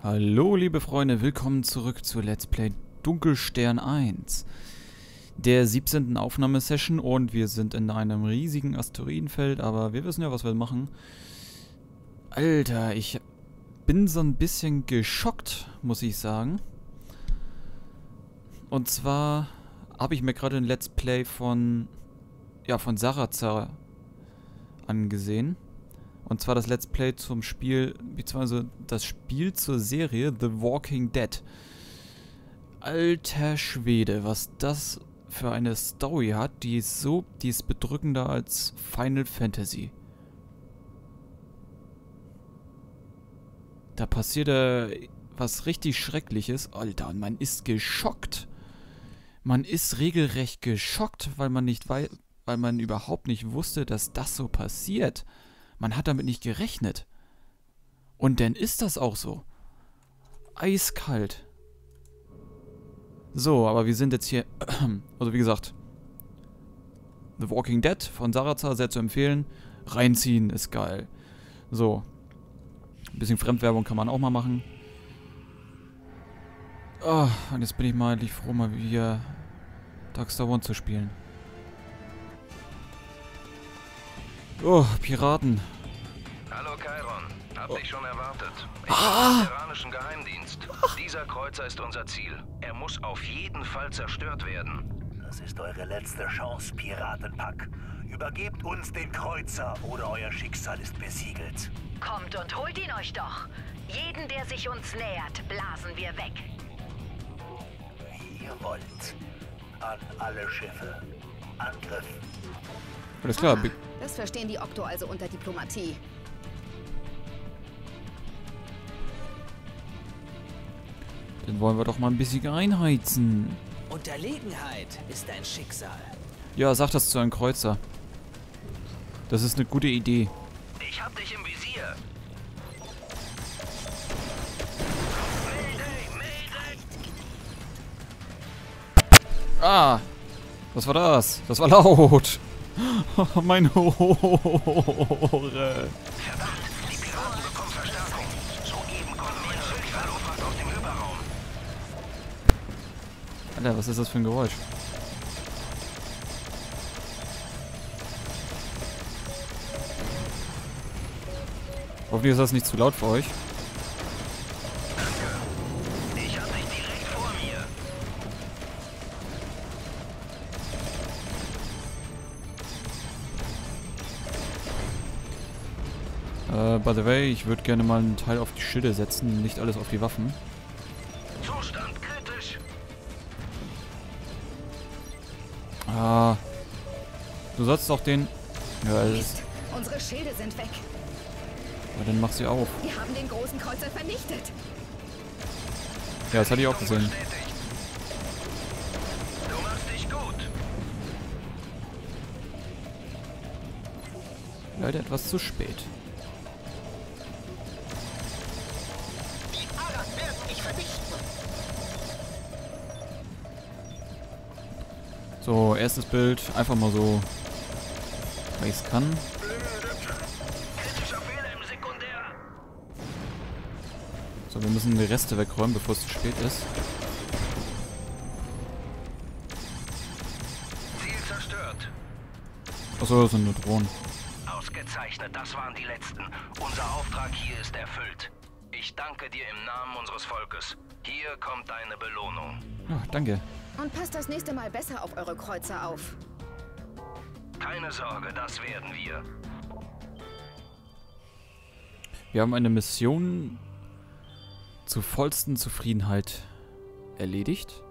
Hallo liebe Freunde, willkommen zurück zu Let's Play Dunkelstern 1. Der 17. Aufnahmesession und wir sind in einem riesigen Asteroidenfeld, aber wir wissen ja, was wir machen. Alter, ich bin so ein bisschen geschockt, muss ich sagen. Und zwar habe ich mir gerade ein Let's Play von, ja, von Sarazar angesehen. Und zwar das Let's Play zum Spiel, beziehungsweise das Spiel zur Serie The Walking Dead. Alter Schwede, was das für eine Story hat, die ist so, die ist bedrückender als Final Fantasy. Da passiert äh, was richtig Schreckliches. Alter, und man ist geschockt. Man ist regelrecht geschockt, weil man nicht weiß, weil man überhaupt nicht wusste, dass das so passiert. Man hat damit nicht gerechnet. Und dann ist das auch so. Eiskalt. So, aber wir sind jetzt hier... Also wie gesagt, The Walking Dead von Sarazar sehr zu empfehlen. Reinziehen ist geil. So. Ein bisschen Fremdwerbung kann man auch mal machen. Oh, und jetzt bin ich mal endlich froh, mal wieder Darkstar One zu spielen. Oh, Piraten. Hallo Chiron, hab Oh. dich schon erwartet. Ich Ah! bin iranischen Geheimdienst. Dieser Kreuzer ist unser Ziel. Er muss auf jeden Fall zerstört werden. Das ist eure letzte Chance, Piratenpack. Übergebt uns den Kreuzer oder euer Schicksal ist besiegelt. Kommt und holt ihn euch doch. Jeden, der sich uns nähert, blasen wir weg. Wie ihr wollt. An alle Schiffe. Angriff. Alles klar. Ah, Be- das verstehen die Okto also unter Diplomatie. Dann wollen wir doch mal ein bisschen einheizen. Unterlegenheit ist dein Schicksal. Ja, sag das zu einem Kreuzer. Das ist eine gute Idee. Ich hab dich im Visier. Mayday, Mayday! Ah! Was war das? Das war laut. Mein Ohren. Verdammt, die Piraten bekommen Verstärkung. Soeben kommt mein Schiff die Luftwaffe aus dem Hyperraum. Alter, was ist das für ein Geräusch? Hoffentlich ist das nicht zu laut für euch. Äh, by the way, ich würde gerne mal einen Teil auf die Schilde setzen, nicht alles auf die Waffen. Zustand kritisch. Ah. Du sollst doch den... Ja, das, Mist, unsere Schilde sind weg. ja, dann mach sie auf. Wir haben den großen Kreuzer vernichtet. Ja, das hatte ich auch gesehen. Bestätigt. Du machst dich gut. Leider etwas zu spät. So, erstes Bild. Einfach mal so, weil ich es kann. So, wir müssen die Reste wegräumen, bevor es zu spät ist. Achso, das sind nur Drohnen. Ausgezeichnet, das waren die letzten. Unser Auftrag hier ist erfüllt. Ich danke dir im Namen unseres Volkes. Hier kommt deine Belohnung. Ja, danke. Und passt das nächste Mal besser auf eure Kreuzer auf. Keine Sorge, das werden wir. Wir haben eine Mission zur vollsten Zufriedenheit erledigt.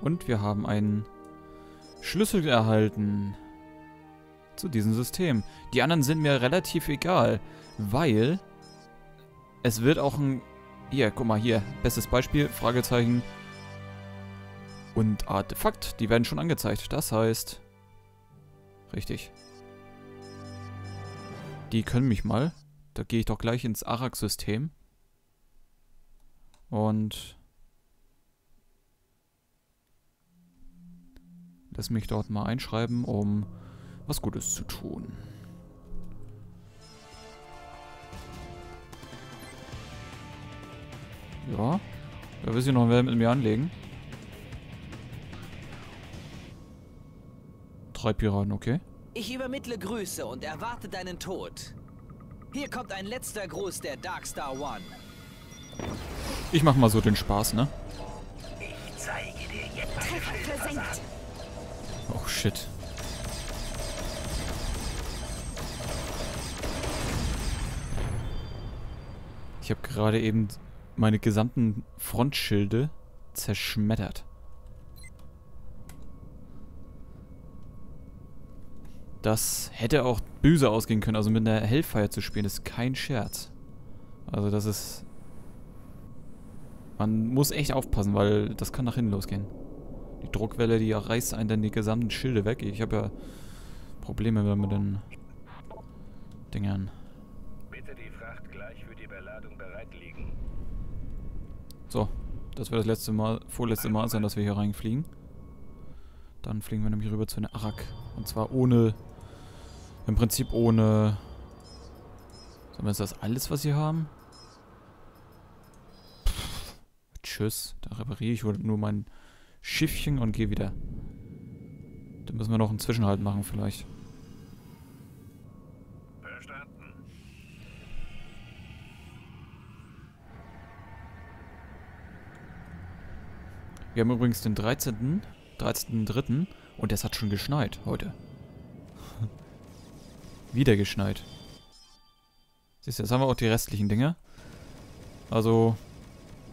Und wir haben einen Schlüssel erhalten zu diesem System. Die anderen sind mir relativ egal, weil es wird auch ein... Hier, guck mal, hier, bestes Beispiel, Fragezeichen und Artefakt. Die werden schon angezeigt. Das heißt... Richtig. Die können mich mal. Da gehe ich doch gleich ins Arak-System. Und lass mich dort mal einschreiben, um was Gutes zu tun. Ja. Da will sich noch wer mit mir anlegen. Drei Piraten, okay. Ich übermittle Grüße und erwarte deinen Tod. Hier kommt ein letzter Gruß der Darkstar One. Ich mach mal so den Spaß, ne? Ich zeige dir jetzt. Oh shit. Ich habe gerade eben meine gesamten Frontschilde zerschmettert. Das hätte auch böse ausgehen können. Also mit einer Hellfire zu spielen, ist kein Scherz. Also das ist... Man muss echt aufpassen, weil das kann nach hinten losgehen. Die Druckwelle, die reißt einen dann die gesamten Schilde weg. Ich habe ja Probleme mit den Dingern. Bitte die Fracht gleich für die Beladung bereit liegen. So, das wird das letzte Mal, vorletzte Mal sein, dass wir hier reinfliegen. Dann fliegen wir nämlich rüber zu einer Arak. Und zwar ohne, im Prinzip ohne, sollen wir jetzt das alles, was sie haben? Pff, tschüss, da repariere ich nur mein Schiffchen und gehe wieder. Dann müssen wir noch einen Zwischenhalt machen vielleicht. Verstanden. Wir haben übrigens den 13. 13.3. und es hat schon geschneit heute. Wieder geschneit. Siehst du, jetzt haben wir auch die restlichen Dinge. Also,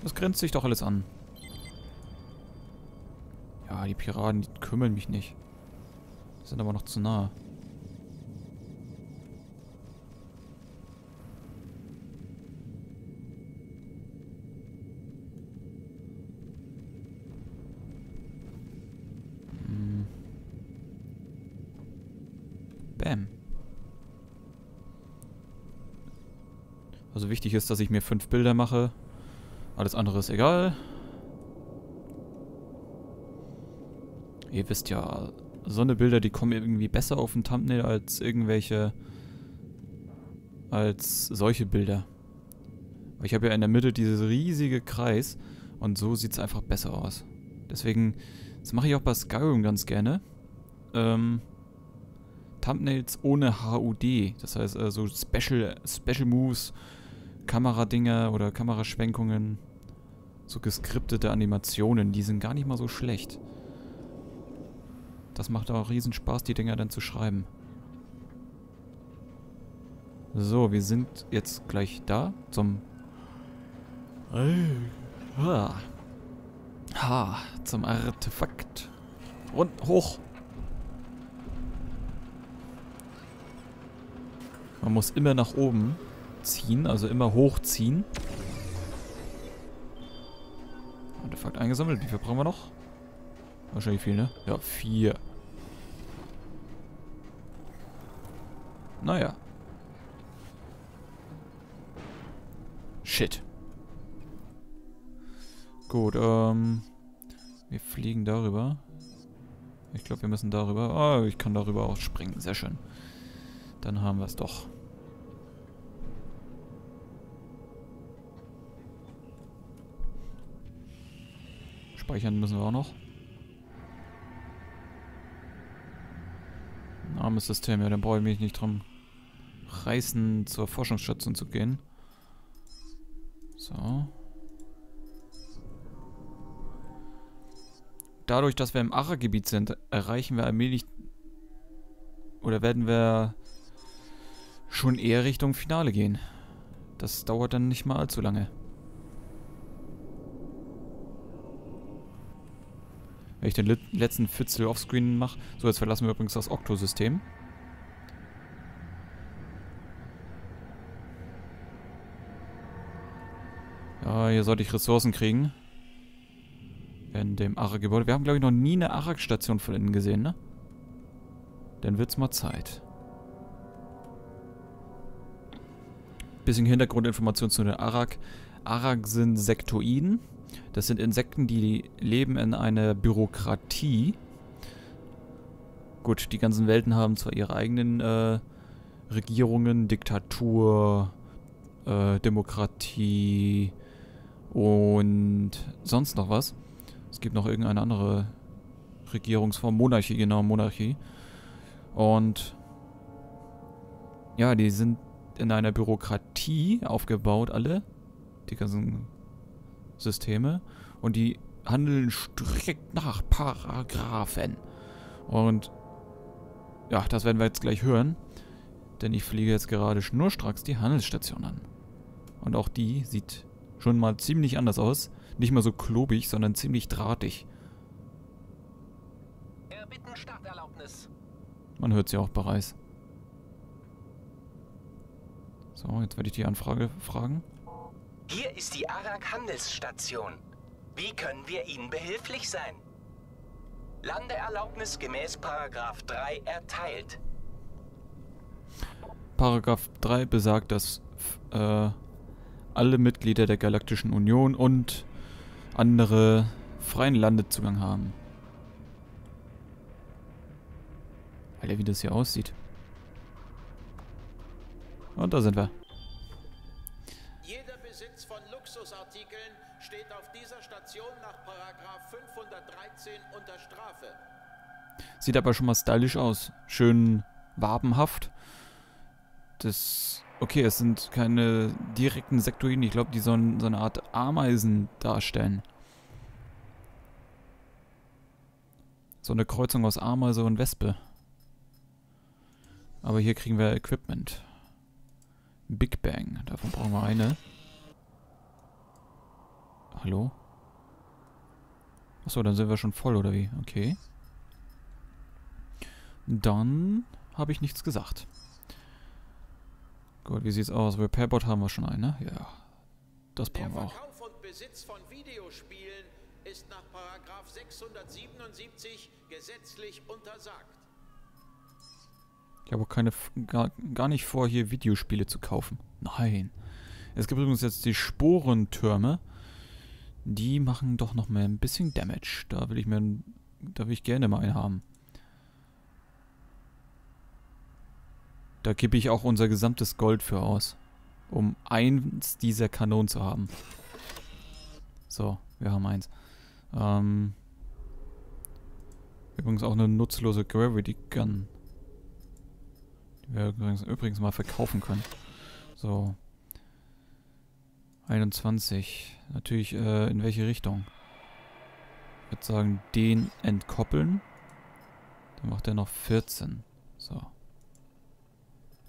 das grenzt sich doch alles an. Ja, die Piraten, die kümmern mich nicht. Die sind aber noch zu nah. Hm. Bam. Also wichtig ist, dass ich mir fünf Bilder mache. Alles andere ist egal. Ihr wisst ja, so eine Bilder, die kommen irgendwie besser auf den Thumbnail als irgendwelche... als solche Bilder. Ich habe ja in der Mitte dieses riesige Kreis und so sieht es einfach besser aus. Deswegen, das mache ich auch bei Skyrim ganz gerne. Ähm, Thumbnails ohne HUD. Das heißt, äh, so Special, Special Moves, Kameradinger oder Kameraschwenkungen. So geskriptete Animationen, die sind gar nicht mal so schlecht. Das macht auch riesen Spaß, die Dinger dann zu schreiben. So, wir sind jetzt gleich da zum... Ha, ha zum Artefakt. Und hoch. Man muss immer nach oben ziehen, also immer hochziehen. Artefakt eingesammelt. Wie viel brauchen wir noch? Wahrscheinlich viel, ne? Ja, vier. Naja. Shit. Gut, ähm... Wir fliegen darüber. Ich glaube, wir müssen darüber... Ah, ich kann darüber auch springen. Sehr schön. Dann haben wir es doch. Speichern müssen wir auch noch. Ein armes System, ja, dann brauche ich mich nicht drum reißen, zur Forschungsstation zu gehen. So. Dadurch, dass wir im Acher-Gebiet sind, erreichen wir allmählich oder werden wir schon eher Richtung Finale gehen. Das dauert dann nicht mal allzu lange. Wenn ich den letzten Fitzel offscreen mache. So, jetzt verlassen wir übrigens das Okto-System. Ja, hier sollte ich Ressourcen kriegen. In dem Arak-Gebäude. Wir haben, glaube ich, noch nie eine Arak-Station von innen gesehen, ne? Dann wird's mal Zeit. Bisschen Hintergrundinformation zu den Arak. Arak sind Sektoiden. Das sind Insekten, die leben in einer Bürokratie. Gut, die ganzen Welten haben zwar ihre eigenen äh, Regierungen, Diktatur, äh, Demokratie Und sonst noch was. Es gibt noch irgendeine andere Regierungsform. Monarchie, genau, Monarchie. Und ja, die sind in einer Bürokratie aufgebaut, alle. Die ganzen Systeme. Und die handeln strikt nach Paragraphen. Und ja, das werden wir jetzt gleich hören. Denn ich fliege jetzt gerade schnurstracks die Handelsstation an. Und auch die sieht schon mal ziemlich anders aus. Nicht mal so klobig, sondern ziemlich drahtig. Erbitten Starterlaubnis. Man hört sie auch bereits. So, jetzt werde ich die Anfrage fragen. Hier ist die Arak Handelsstation. Wie können wir Ihnen behilflich sein? Landeerlaubnis gemäß Paragraph 3 erteilt. Paragraph 3 besagt, dass äh, alle Mitglieder der Galaktischen Union und andere freien Landezugang haben. Alter, wie das hier aussieht. Und da sind wir. Sieht aber schon mal stylisch aus. Schön wabenhaft. Das... Okay, es sind keine direkten Sektoiden. Ich glaube, die sollen so eine Art Ameisen darstellen. So eine Kreuzung aus Ameise und Wespe. Aber hier kriegen wir Equipment. Big Bang. Davon brauchen wir eine. Hallo? Achso, dann sind wir schon voll, oder wie? Okay. Dann habe ich nichts gesagt. Gut, wie sieht's aus? Repairbot haben wir schon einen, ne? Ja. Das Der brauchen wir auch. Verkauf und Besitz von Videospielen ist nach Paragraph 677 gesetzlich untersagt. Ich habe auch keine, gar, gar nicht vor, hier Videospiele zu kaufen. Nein. Es gibt übrigens jetzt die Sporentürme. Die machen doch noch mal ein bisschen Damage. Da will ich mir, da will ich gerne mal einen haben. Da gebe ich auch unser gesamtes Gold für aus. Um eins dieser Kanonen zu haben. So, wir haben eins. Ähm, übrigens auch eine nutzlose Gravity Gun. Die wir übrigens, übrigens mal verkaufen können. So. 21. Natürlich, äh, in welche Richtung? Ich würde sagen, den entkoppeln. Dann macht er noch 14. So.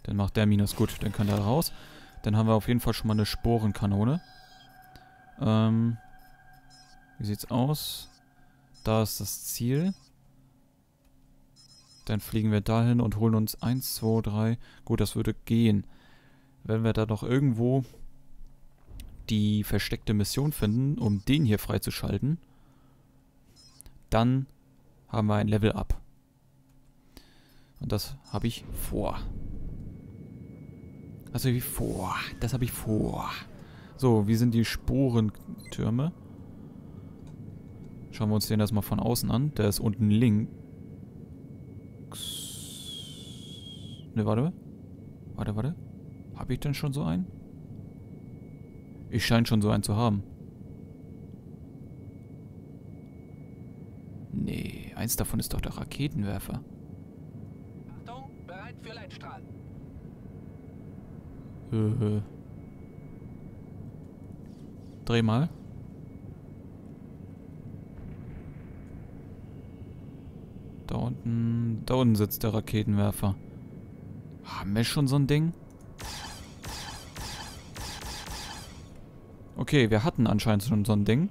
Dann macht der Minus gut. Dann kann der raus. Dann haben wir auf jeden Fall schon mal eine Sporenkanone. Ähm. Wie sieht's aus? Da ist das Ziel. Dann fliegen wir dahin und holen uns 1, 2, 3. Gut, das würde gehen. Wenn wir da noch irgendwo die versteckte Mission finden, um den hier freizuschalten, dann haben wir ein Level Up. Und das habe ich vor. Habe ich vor. Das habe ich vor. So, wie sind die Sporentürme? Schauen wir uns den erstmal von außen an. Der ist unten links. Ne, warte. Warte, warte. Habe ich denn schon so einen? Ich scheine schon so einen zu haben. Nee, eins davon ist doch der Raketenwerfer. Achtung, bereit für Leitstrahl. Äh. Dreh mal. Da unten, da unten sitzt der Raketenwerfer. Haben wir schon so ein Ding? Okay, wir hatten anscheinend schon so ein Ding.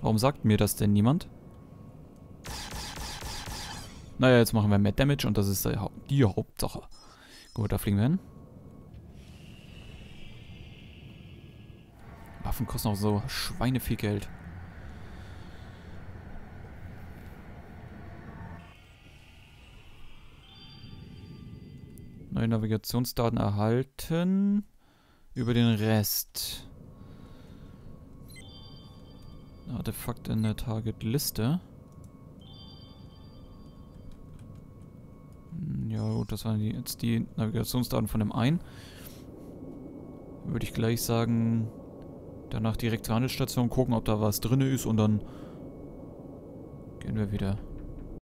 Warum sagt mir das denn niemand? Naja, jetzt machen wir mehr Damage und das ist die, Hau die Hauptsache. Gut, da fliegen wir hin. Waffen kosten auch so Schweine viel Geld. Neue Navigationsdaten erhalten. Über den Rest. Artefakt in der Target-Liste. Hm, Ja gut, das waren die, jetzt die Navigationsdaten von dem einen. Würde ich gleich sagen, Danach direkt zur Handelsstation gucken, ob da was drin ist und dann gehen wir wieder.